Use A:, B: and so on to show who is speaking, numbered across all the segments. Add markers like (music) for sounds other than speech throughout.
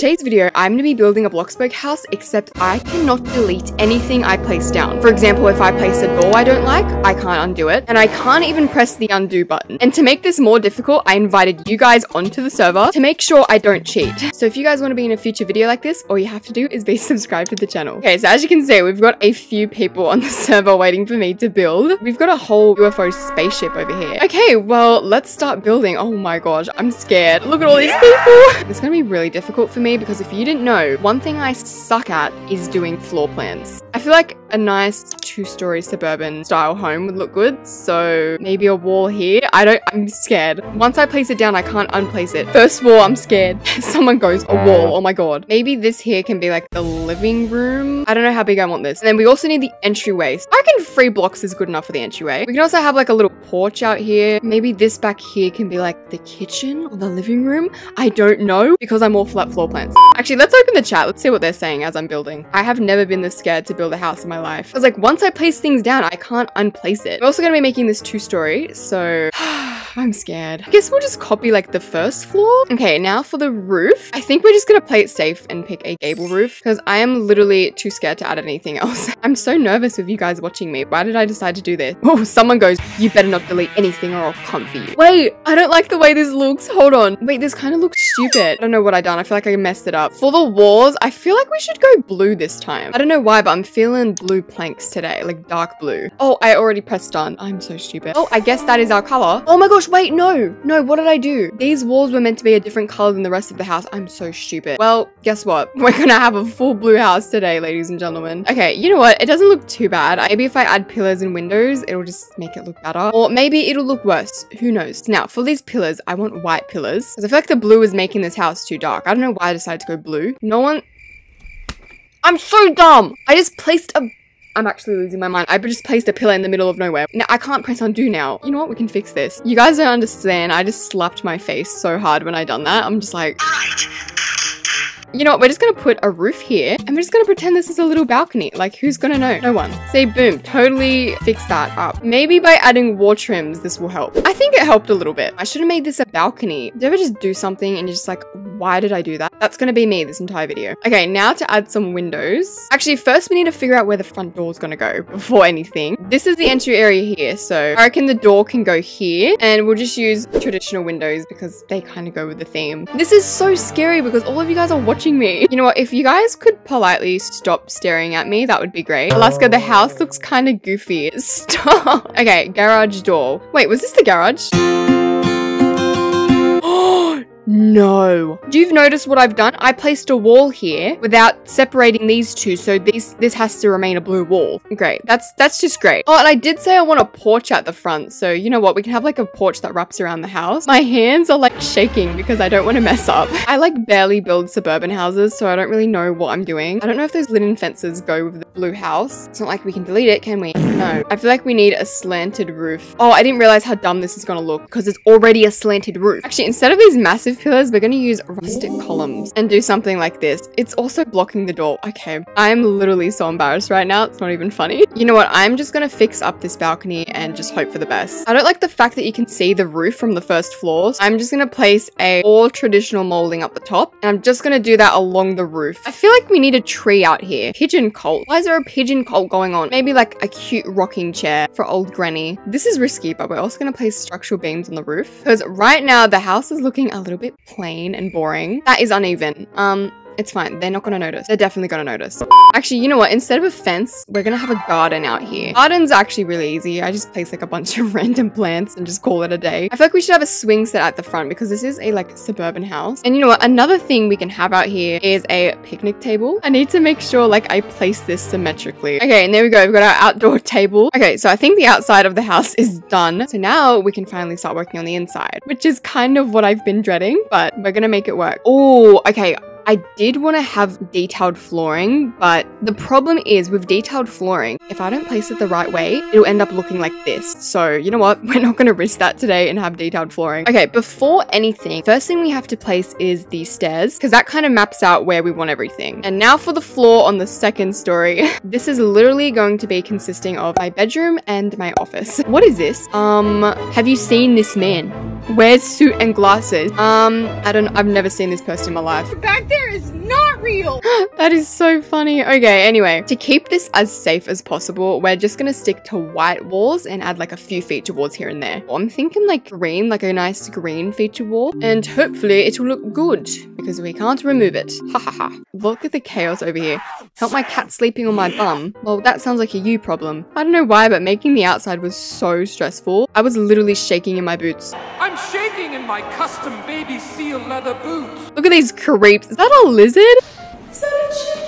A: today's video, I'm going to be building a Bloxburg house, except I cannot delete anything I place down. For example, if I place a door I don't like, I can't undo it, and I can't even press the undo button. And to make this more difficult, I invited you guys onto the server to make sure I don't cheat. So if you guys want to be in a future video like this, all you have to do is be (laughs) subscribed to the channel. Okay, so as you can see, we've got a few people on the (laughs) server waiting for me to build. We've got a whole UFO spaceship over here. Okay, well, let's start building. Oh my gosh, I'm scared. Look at all these people. (laughs) It's gonna be really difficult for me because if you didn't know, one thing I suck at is doing floor plans. I feel like a nice two-story suburban style home would look good, so maybe a wall here. I don't- I'm scared. Once I place it down, I can't unplace it. First wall, I'm scared. (laughs) Someone goes, a wall, oh my god. Maybe this here can be like the living room. I don't know how big I want this. And then we also need the entryway. I reckon three blocks is good enough for the entryway. We can also have like a little porch out here. Maybe this back here can be like the kitchen or the living room. I don't know because I'm all flat floor Actually, let's open the chat. Let's see what they're saying as I'm building. I have never been this scared to build a house in my life. Because like once I place things down, I can't unplace it. We're also going to be making this two story. So (sighs) I'm scared. I guess we'll just copy like the first floor. Okay, now for the roof. I think we're just gonna play it safe and pick a gable roof because I am literally too scared to add anything else. (laughs) I'm so nervous with you guys watching me. Why did I decide to do this? (laughs) Oh, someone goes, you better not delete anything or I'll come for you. Wait, I don't like the way this looks. Hold on. Wait, this kind of looks stupid. I don't know what I done. I feel like I messed it up. For the walls, I feel like we should go blue this time. I don't know why, but I'm feeling blue planks today, like dark blue. Oh, I already pressed done. I'm so stupid. Oh, I guess that is our color. Oh my gosh, wait, no. No, what did I do? These walls were meant to be a different color than the rest of the house. I'm so stupid. Well, guess what? (laughs) We're gonna have a full blue house today, ladies and gentlemen. Okay, you know what? It doesn't look too bad. Maybe if I add pillars and windows, it'll just make it look better. Or maybe it'll look worse. Who knows? Now, for these pillars, I want white pillars. Because I feel like the blue is making this house too dark. I don't know why I decided to go blue. No one... I'm so dumb! I just placed a I'm actually losing my mind. I just placed a pillar in the middle of nowhere. Now I can't press undo now. You know what? We can fix this. You guys don't understand. I just slapped my face so hard when I done that. I'm just like, you know what? We're just gonna put a roof here and we're just gonna pretend this is a little balcony. Like who's gonna know? No one. Say boom, totally fix that up. Maybe by adding wall trims, this will help. I think it helped a little bit. I should have made this a balcony. Do you ever just do something and you're just like, why did I do that? That's gonna be me this entire video. Okay, now to add some windows. Actually, first we need to figure out where the front door is gonna go (laughs) before anything. This is the entry area here. So I reckon the door can go here and we'll just use traditional windows because they kind of go with the theme. This is so scary because all of you guys are watching me. You know what? If you guys could politely stop staring at me, that would be great. Alaska, the house looks kind of goofy. (laughs) Stop. Okay, garage door. Wait, was this the garage? (gasps) (gasps) (gasps) No. Do you notice what I've done? I placed a wall here without separating these two, so these this has to remain a blue wall. Great. That's that's just great. Oh, and I did say I want a porch at the front, so you know what? We can have like a porch that wraps around the house. My hands are like shaking because I don't want to mess up. I like barely build suburban houses, so I don't really know what I'm doing. I don't know if those linen fences go with the blue house. It's not like we can delete it, can we? No. I feel like we need a slanted roof. Oh, I didn't realize how dumb this is gonna look because it's already a slanted roof. Actually, instead of these massive we're going to use rustic columns and do something like this. It's also blocking the door. Okay, I'm literally so embarrassed right now. It's not even funny. You know what? I'm just going to fix up this balcony and just hope for the best. I don't like the fact that you can see the roof from the first floor. So I'm just going to place a all traditional molding up the top and I'm just going to do that along the roof. I feel like we need a tree out here. Pigeon cult. Why is there a pigeon cult going on? Maybe like a cute rocking chair for old granny. This is risky, but we're also going to place structural beams on the roof because right now the house is looking a little bit plain and boring. That is uneven. Um, it's fine. They're not to notice. They're definitely to notice. Actually, you know what? Instead of a fence, we're to have a garden out here. Garden's are actually really easy. I just place like a bunch of (laughs) random plants and just call it a day. I feel like we should have a swing set at the front because this is a like suburban house. And you know what? Another thing we can have out here is a picnic table. I need to make sure like I place this symmetrically. Okay, and there we go. We've got our outdoor (laughs) table. Okay, so I think the outside of the house is done. So now we can finally start working on the inside, which is kind of what I've been dreading, but we're to make it work. Oh, okay. I did want to have detailed flooring, but the problem is with detailed flooring, if I don't place it the right way, it'll end up looking like this. So you know what? (laughs) We're not going to risk that today and have detailed flooring. Okay, before anything, first thing we have to place is the stairs because that kind of maps out where we want everything. And now for the floor on the second story. (laughs) this is literally going to be consisting of my bedroom and my office. (laughs) What is this? Um, have you seen this man? Wears suit and glasses. Um, I don't, I've never seen this person in my life.
B: Back there! Chair is not real. (gasps)
A: that is so funny. Okay, anyway, to keep this as safe as possible, we're just gonna stick to white walls and add like a few feature walls here and there. I'm thinking like green, like a nice green feature wall, and hopefully it will look good because we can't remove it. Ha ha ha. Look at the chaos over here. Help my cat sleeping on my bum. Well, that sounds like a you problem. I don't know why, but making the outside was so stressful. I was literally shaking in my boots.
C: I'm shaking in my custom baby seal leather boots.
A: Look at these creeps. Is that a lizard? Chicken?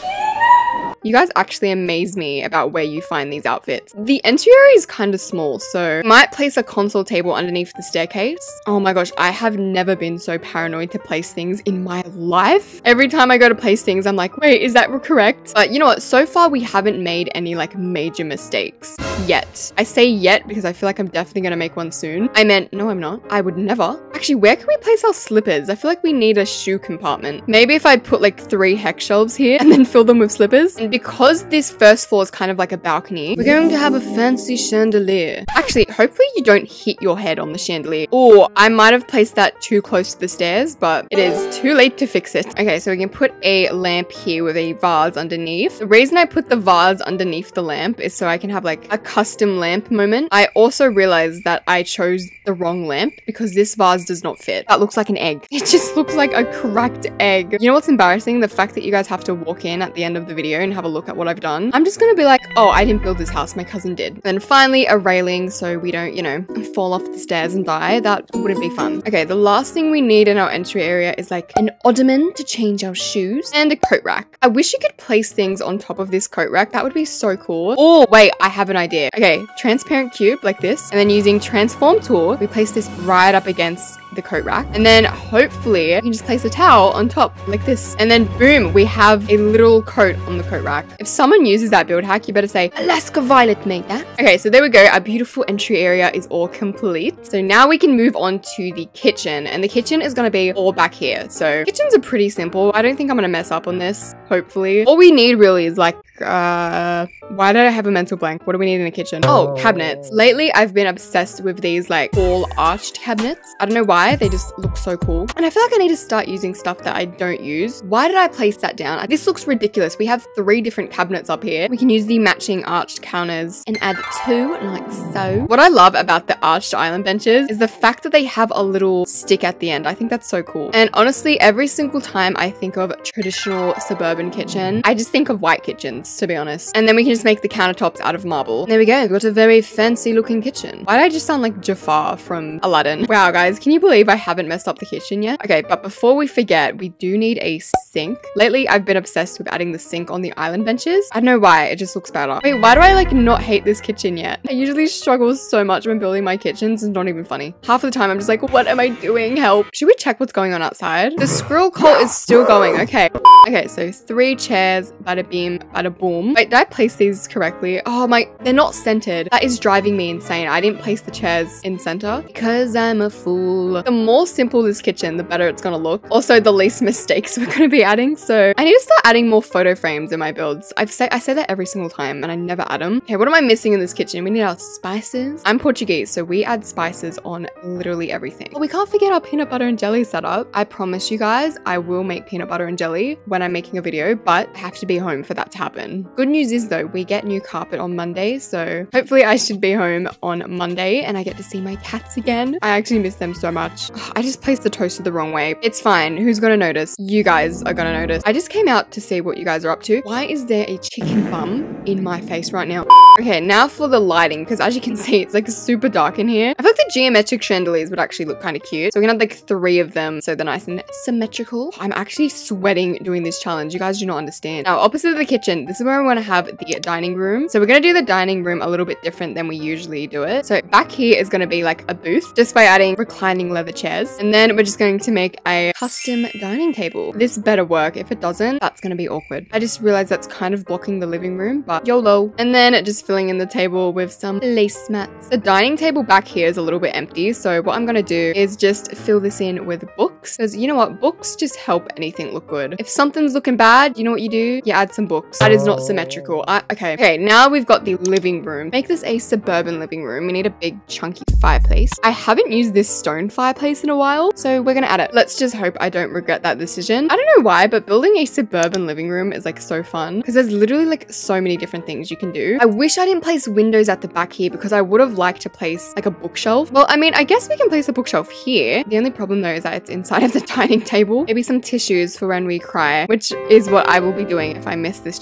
A: You guys actually amaze me about where you find these outfits. The entry area is kind of small, so might place a console table underneath the staircase. Oh my gosh, I have never been so paranoid to place things in my life. Every time I go to place things, I'm like, wait, is that correct? But you know what? So far, we haven't made any like major mistakes yet. I say yet because I feel like I'm definitely gonna make one soon. I meant, no, I'm not. I would never. Actually, where can we place our slippers? I feel like we need a shoe compartment. Maybe if I put like three hex shelves here and then fill them with slippers. Because this first floor is kind of like a balcony, we're going to have a fancy chandelier. Actually, hopefully you don't hit your head on the chandelier. Or I might have placed that too close to the stairs, but it is too late to fix it. Okay, so we can put a lamp here with a vase underneath. The reason I put the vase underneath the lamp is so I can have like a custom lamp moment. I also realized that I chose the wrong lamp because this vase does not fit. That looks like an egg. (laughs) It just looks like a cracked egg. You know what's embarrassing? The fact that you guys have to walk in at the end of the video and have a look at what I've done. I'm just gonna be like, oh, I didn't build this house, my cousin did. Then finally, a railing so we don't, you know, (laughs) fall off the stairs and die. That wouldn't be fun. Okay, the last thing we need in our entry area is like an ottoman to change our shoes and a coat rack. I wish you could place things on top of this coat rack. That would be so cool. Oh, wait, I have an idea. Okay, transparent cube like this, and then using transform tool, we place this right up against the coat rack. And then hopefully you can just place a towel on top like this. And then boom, we have a little coat on the coat rack. If someone uses that build hack, you better say, Alaska Violet made that. Okay, so there we go. Our beautiful entry area is all complete. So now we can move on to the kitchen and the kitchen is going to be all back here. So kitchens are pretty simple. I don't think I'm going to mess up on this, hopefully. All we need really is like, uh, why did I have a mental blank? What do we need in the kitchen? Oh, cabinets. Lately, I've been obsessed with these like all arched cabinets. I don't know why, they just look so cool. And I feel like I need to start using stuff that I don't use. Why did I place that down? This looks ridiculous. We have three different cabinets up here. We can use the matching arched counters and add two like so. What I love about the arched island benches is the fact that they have a little stick at the end. I think that's so cool. And honestly, every single time I think of traditional suburban kitchen, I just think of white kitchens, to be honest. And then we can just make the countertops out of marble. There we go. Got a very fancy looking kitchen. Why did I just sound like Jafar from Aladdin? (laughs) Wow, guys, can you believe I haven't messed up the kitchen yet? Okay, but before we forget, we do need a sink. Lately, I've been obsessed with adding the sink on the island benches. I don't know why, it just looks better. Wait, why do I like not hate this kitchen yet? I usually struggle so much when building my kitchens. It's not even funny. Half of the time, I'm just like, what am I doing? Help. Should we check what's going on outside? The squirrel cult is still going. Okay. Okay, so three chairs, bada beam, bada boom. Wait, did I place these correctly? Oh my, they're not centered. That is driving me insane. I didn't place the chairs in center because I'm a fool. The more simple this kitchen, the better it's gonna look. Also, the least (laughs) mistakes we're gonna be adding. So I need to start adding more photo frames in my builds. I've say I say that every single time and I never add them. Okay, what am I missing in this kitchen? We need our spices. I'm Portuguese, so we add spices on literally everything. But we can't forget our peanut butter and jelly setup. I promise you guys, I will make peanut butter and jelly when I'm making a video, but I have to be home for that to happen. Good news is though, we get new carpet on Monday, so hopefully I should be home on Monday and I get to see my cats again. I actually miss them so much. I just placed the toaster the wrong way. It's fine. Who's gonna notice? You guys are gonna notice. I just came out to see what you guys are up to. Why is there a chicken bum in my face right now? (laughs) Okay, now for the lighting, because as you can (laughs) see, it's like super dark in here. I like the geometric chandeliers would actually look kind of cute. So we can have like three of them so they're nice and symmetrical. I'm actually sweating doing this challenge. You guys do not understand. Now, opposite of the kitchen, this is where we want to have the dining room. So we're going to do the dining room a little bit different than we usually do it. So back here is going to be like a booth just by adding reclining leather chairs. And then we're just going to make a custom dining table. This better work. If it doesn't, that's going to be awkward. I just realized that's kind of blocking the living room, but YOLO. And then just filling in the table with some lace mats. The dining table back here is a little bit empty. So what I'm going to do is just fill this in with books. Because you know what? Books just help anything look good. If something's looking bad, you know what you do? You add some books. That is not symmetrical. I, okay. Okay, now we've got the living room. Make this a suburban living room. We need a big chunky fireplace. I haven't used this stone fireplace in a while, so we're gonna add it. Let's just hope I don't regret that decision. I don't know why, but building a suburban living room is like so fun because there's literally like so many different things you can do. I wish I didn't place windows at the back here because I would have liked to place like a bookshelf. Well, I mean, I guess we can place a bookshelf here. The only problem though is that it's inside of the (laughs) dining table. Maybe some tissues for when we cry, which is what I will be doing if I miss this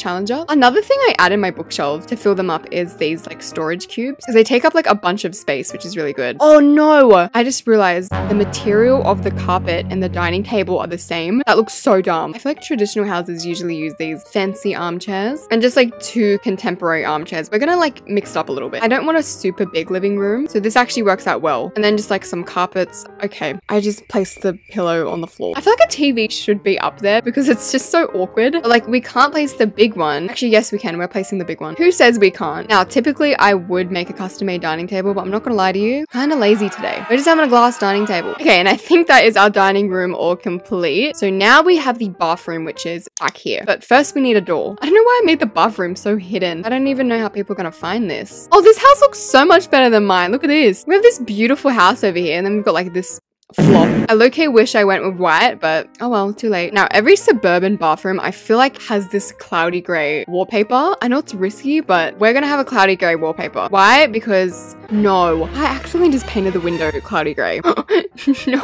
A: Another thing I add in my bookshelf to fill them up is these like storage cubes because they take up like a bunch of space, which is really good. Oh no! I just realized the material of the carpet and the dining table are the same. That looks so dumb. I feel like traditional houses usually use these fancy armchairs and just like two contemporary armchairs. We're gonna like mix it up a little bit. I don't want a super big living room, so this actually works out well. And then just like some carpets. Okay, I just placed the pillow on the floor. I feel like a TV should be up there because it's just so awkward. Like we can't place the big one. Actually, yes, we can. We're placing the big one. Who says we can't? Now, typically I would make a custom made dining table, but I'm not gonna lie to you. Kind of lazy today. We're just having a glass dining table. Okay, and I think that is our dining room all complete. So now we have the bathroom, which is back here. But first we need a door. I don't know why I made the bathroom so hidden. I don't even know how people are gonna find this. Oh, this house looks so much better than mine. Look at this. We have this beautiful house over here and then we've got like this flop. (laughs) I low-key wish I went with white, but oh well, too late. Now, every suburban bathroom I feel like has this cloudy gray wallpaper. I know it's risky, but we're gonna have a cloudy gray wallpaper. Why? Because no, I accidentally just painted the window cloudy gray. (laughs) no,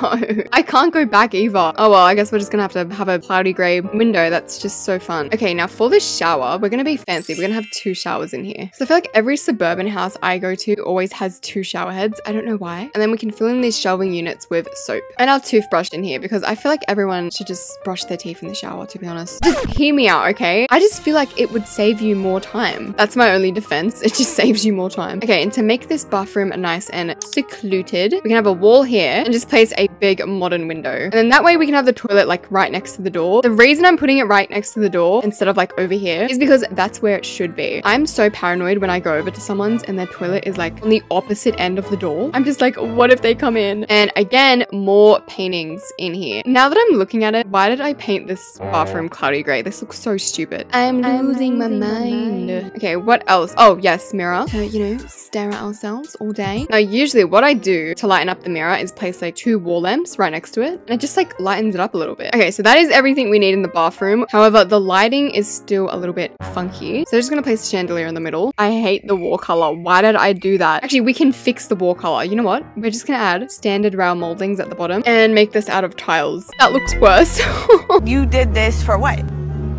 A: I can't go back either. Oh well, I guess we're just gonna have to have a cloudy gray window. That's just so fun. Okay, now for the shower, we're gonna be fancy. We're gonna have two showers in here. So I feel like every suburban house I go to always has two shower heads. I don't know why. And then we can fill in these shelving units with soap. And our toothbrush in here because I feel like everyone should just brush their teeth in the shower, to be honest. Just hear me out, okay? I just feel like it would save you more time. That's my only defense. (laughs) It just saves you more time. Okay, and to make this bathroom nice and secluded, we can have a wall here and just place a big modern window. And then that way we can have the toilet like right next to the door. The reason I'm putting it right next to the door instead of like over here is because that's where it should be. I'm so paranoid when I go over to someone's and their toilet is like on the opposite end of the door. I'm just like, what if they come in? And again, more paintings in here. Now that I'm looking at it, why did I paint this bathroom cloudy gray? This looks so stupid. I'm losing, my, mind. Okay, what else? Oh, yes, mirror. To, you know, stare at ourselves all day. Now, usually what I do to lighten up the mirror is place like two wall lamps right next to it. And it just like lightens it up a little bit. Okay, so that is everything we need in the bathroom. However, the lighting is still a little bit funky. So I'm just gonna place a chandelier in the middle. I hate the wall color. Why did I do that? Actually, we can fix the wall color. You know what? We're just gonna add standard rail at the bottom and make this out of tiles. That looks worse. (laughs)
B: you did this for what?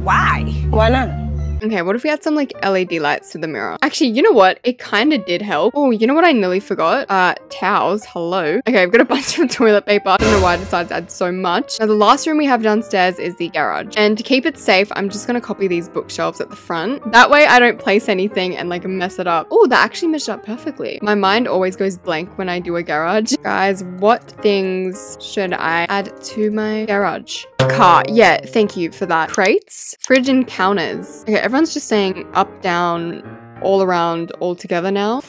B: Why? Why not?
A: Okay, what if we had some like LED lights to the mirror? Actually, you know what? It kind of did help. Oh, you know what I nearly forgot? Uh, towels. Hello. Okay, I've got a (laughs) bunch of toilet paper. I don't know why I decided to add so much. Now, the last room we have downstairs is the garage. And to keep it safe, I'm just going to copy these bookshelves at the front. That way I don't place anything and like mess it up. Oh, that actually meshed up perfectly. My mind always goes blank when I do a garage. Guys, what things should I add to my garage? Car. Yeah, thank you for that. Crates, fridge and counters. Okay, everyone's just saying up, down, all around, all together now.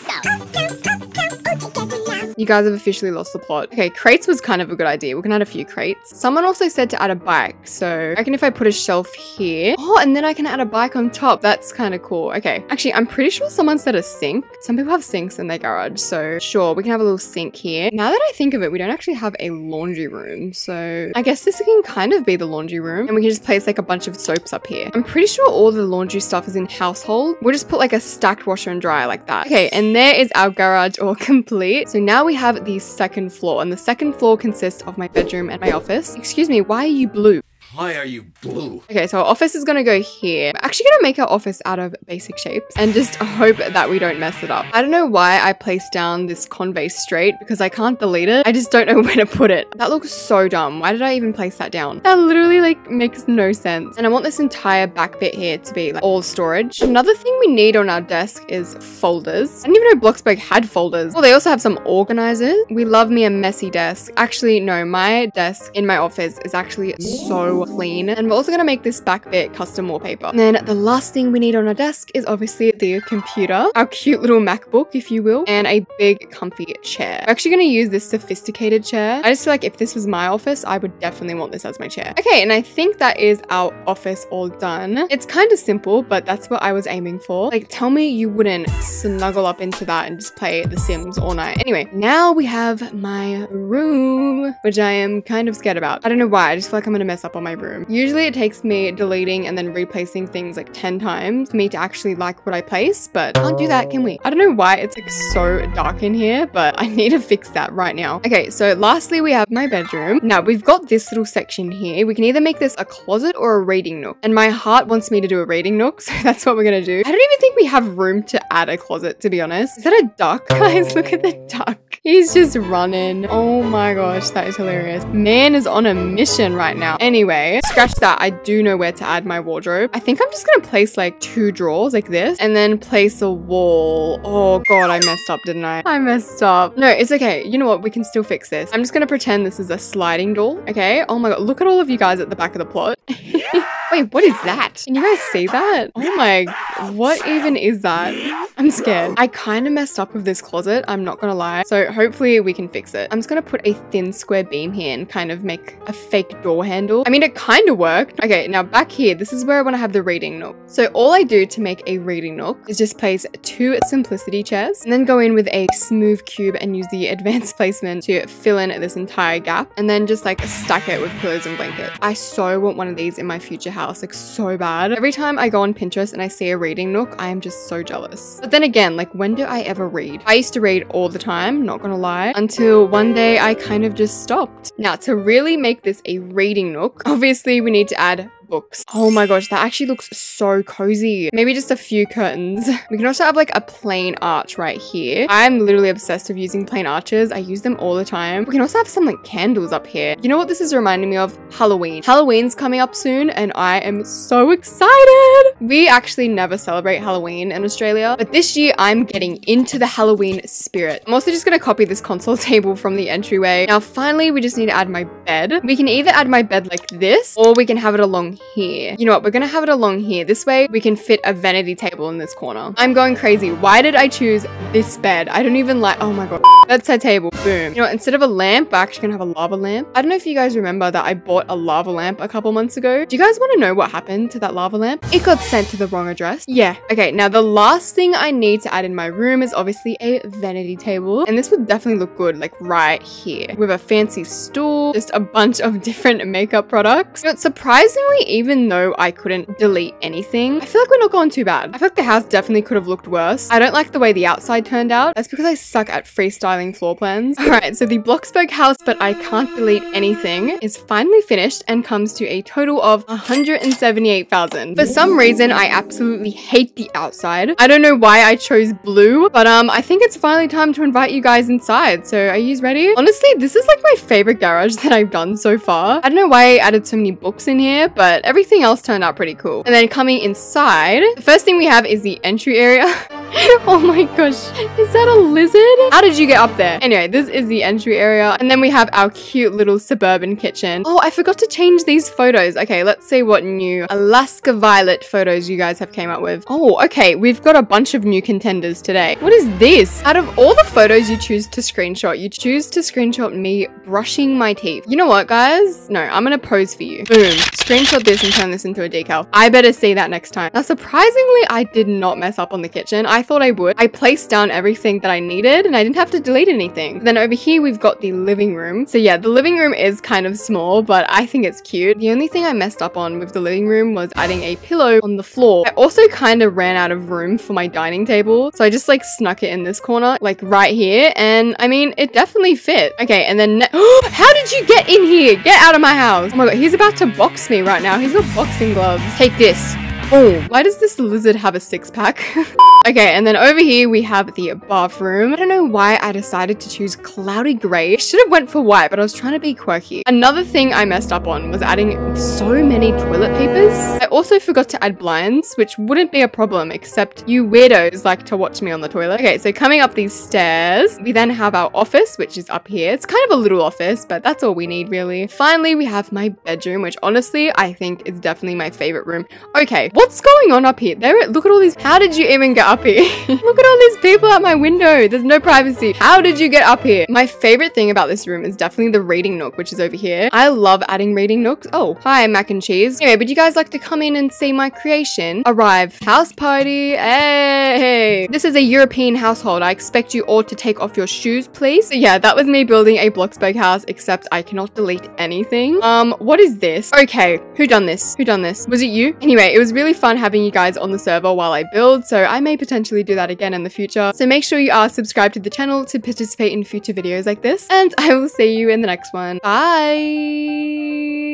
A: You guys have officially lost the plot. Okay, crates was kind of a good idea. We can add a few crates. Someone also said to add a bike. So I reckon if I put a shelf here. Oh, and then I can add a bike on top. That's kind of cool. Okay. Actually, I'm pretty sure someone said a sink. Some people have sinks in their garage. So sure, we can have a little sink here. Now that I think of it, we don't actually have a laundry room. So I guess this can kind of be the laundry room. And we can just place like a bunch of soaps up here. I'm pretty sure all the laundry stuff is in household. We'll just put like a stacked washer and dryer like that. Okay, and there is our garage all (laughs) complete. So now we have the second floor, and the second floor consists of my bedroom and my office. Excuse me, why are you blue?
D: Why are you blue?
A: Okay, so our office is gonna go here. We're actually gonna make our office out of basic shapes and just (laughs) hope that we don't mess it up. I don't know why I placed down this convey straight because I can't delete it. I just don't know (laughs) where to put it. That looks so dumb. Why did I even place that down? That literally like makes no sense. And I want this entire back bit here to be like all storage. Another thing we need on our desk is folders. I didn't even know Bloxburg had folders. Well, they also have some organizers. We love me a messy desk. Actually, no, my desk in my office is actually so clean. And we're also gonna make this back bit custom wallpaper. And then the last thing we need on our desk is obviously the computer, our cute little MacBook, if you will, and a big comfy chair. I'm actually gonna use this sophisticated chair. I just feel like if this was my office, I would definitely want this as my chair. Okay, and I think that is our office all done. It's kind of simple, but that's what I was aiming for. Like, tell me you wouldn't snuggle up into that and just play The Sims all night. Anyway, now we have my room, which I am kind of scared about. I don't know why, I just feel like I'm gonna mess up on my room. Usually it takes me deleting and then replacing things like 10 times for me to actually like what I place, but can't do that, can we? I don't know why it's like so dark in here, but I (laughs) need to fix that right now. Okay, so lastly we have my bedroom. Now we've got this little section here. We can either make this a closet or a reading nook. And my heart wants me to do a reading nook, (laughs) so that's what we're gonna do. I don't even think we have room to add a closet, to be honest. Is that a duck? (laughs) Guys, look at the duck. He's just running. Oh my gosh, that is hilarious. Man is on a mission right now. Anyway, scratch that. I do know where to add my wardrobe. I think I'm just gonna place like two drawers like this and then place a wall. Oh god, I messed up, didn't I? I messed up. No, it's okay. You know what? We can still fix this. I'm just gonna pretend this is a sliding door. Okay. Oh my god, look at all of you guys at the back of the plot. (laughs) Wait, what is that? Can you guys see that? Oh my, what even is that? I'm scared. I kind of messed up with this closet, I'm not gonna lie. So hopefully we can fix it. I'm just gonna put a thin square beam here and kind of make a fake door handle. I mean, it kind of worked. Okay, now back here, this is where I wanna have the reading nook. So all I do to make a reading nook is just place two simplicity chairs and then go in with a smooth cube and use the (laughs) advanced placement to fill in this entire gap and then just like stack it with pillows and blankets. I so want one of these in my future house, like so bad. Every time I go on Pinterest and I see a reading nook, I am just so jealous. But then again, like when do I ever read? I used to read all the time, not gonna lie, until one day I kind of just stopped. Now to really make this a reading nook, (laughs) obviously we need to add books. Oh my gosh, that actually looks so cozy. Maybe just a few curtains. (laughs) We can also have like a plain arch right here. I'm literally obsessed with using plain arches. I use them all the time. We can also have some like candles up here. You know what this is reminding me of? Halloween. Halloween's coming up soon and I am so excited. We actually never celebrate Halloween in Australia, but this year I'm getting into the Halloween spirit. I'm also just gonna copy this console (laughs) table from the entryway. Now finally, we just need to add my bed. We can either add my bed like this or we can have it along here. You know what? We're gonna have it along here. This way we can fit a vanity table in this corner. I'm going crazy. Why did I choose this bed? I don't even like, oh my god. That's our table. Boom. You know what? Instead of a lamp, we're actually gonna have a lava lamp. I don't know if you guys remember that I bought a lava lamp a couple months ago. Do you guys want to know what happened to that lava lamp? It got sent to the wrong address. Yeah. Okay. Now the last thing I need to add in my room is obviously a vanity table. And this would definitely look good like right here with a fancy stool, just a bunch of (laughs) different makeup products. You know, surprisingly, even though I couldn't delete anything, I feel like we're not going too bad. I feel like the house definitely could have looked worse. I don't like the way the outside turned out. That's because I suck at freestyling floor plans. (laughs) All right, so the Bloxburg house, but I can't delete anything, is finally finished and comes to a total of 178,000. For some reason, I absolutely hate the outside. I don't know why I chose blue, but um, I think it's finally time to invite you guys inside. So are you ready? Honestly, this is like my favorite garage (laughs) that I've done so far. I don't know why I added so many books in here, but everything else turned out pretty cool. And then coming inside, the first thing we have is the entry area. (laughs) oh my gosh, is that a lizard? How did you get up there? Anyway, this is the entry area. And then we have our cute little suburban kitchen. Oh, I forgot to change these photos. Okay, let's see what new Alaska Violet photos you guys have came up with. Oh, okay, we've got a bunch of new contenders today. What is this? Out of all the photos you choose to screenshot, you choose to screenshot me brushing my teeth. You know what, guys? No, I'm gonna pose for you. Boom. Screenshot this and turn this into a decal. I better see that next time. Now, surprisingly, I did not mess up on the kitchen. I thought I would. I placed down everything that I needed and I didn't have to delete anything. Then over here, we've got the living room. So yeah, the living room is kind of small, but I think it's cute. The only thing I messed up on with the living room was adding a pillow on the floor. I also kind of ran out of room for my dining table. So I just like snuck it in this corner, like right here. And I mean, it definitely fit. Okay, and then (gasps) how did you get in here? Get out of my house. Oh my god, he's about to box me right now. He's got boxing gloves. Take this. Oh, why does this lizard have a six pack? (laughs) okay, and then over here we have the bathroom. I don't know why I decided to choose cloudy gray. I should have went for white, but I was trying to be quirky. Another thing I messed up on was adding so many toilet papers. I also forgot to add blinds, which wouldn't be a problem, except you weirdos like to watch me on the toilet. Okay, so coming up these stairs, we then have our office, which is up here. It's kind of a little office, but that's all we need really. Finally, we have my bedroom, which honestly, I think is definitely my favorite room. Okay, what's going on up here? There, look at all these. How did you even get up here? (laughs) look at all these people at my window. There's no privacy. How did you get up here? My favorite thing about this room is definitely the reading nook, which is over here. I love adding reading nooks. Oh, hi, mac and cheese. Anyway, would you guys like to come in and see my creation? Arrive. House party. Hey. This is a European household. I expect you all to take off your shoes, please. So yeah, that was me building a Bloxburg house, except I cannot delete anything. Um, what is this? Okay, who done this? Who done this? Was it you? Anyway, it was really fun having you guys on the server while I build, so I may potentially do that again in the future. So make sure you are subscribed to the channel to participate in future videos like this, and I will see you in the next one. Bye!